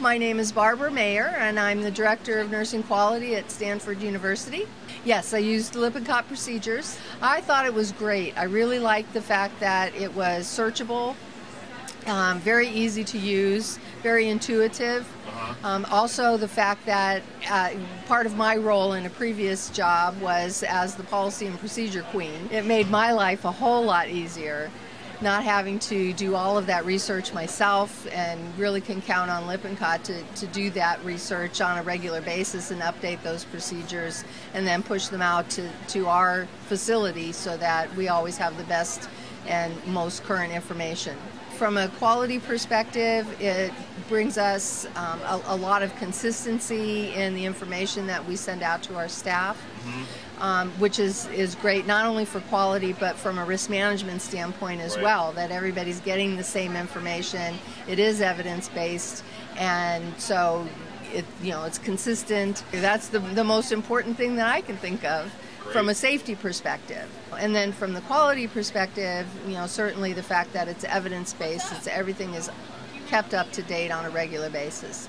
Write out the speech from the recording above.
My name is Barbara Mayer, and I'm the Director of Nursing Quality at Stanford University. Yes, I used Lippincott procedures. I thought it was great. I really liked the fact that it was searchable, um, very easy to use, very intuitive. Uh-huh. Um, also, the fact that uh, part of my role in a previous job was as the policy and procedure queen. It made my life a whole lot easier not having to do all of that research myself and really can count on Lippincott to, to do that research on a regular basis and update those procedures and then push them out to, to our facility so that we always have the best and most current information. From a quality perspective, it brings us um, a, a, lot of consistency in the information that we send out to our staff, mm-hmm. um, which is, is great not only for quality but from a risk management standpoint as right. well, that everybody's getting the same information. It is evidence based, and so it, you know, it's consistent. That's the, the most important thing that I can think of from a safety perspective. And then from the quality perspective, you know, certainly the fact that it's evidence based, it's everything is kept up to date on a regular basis.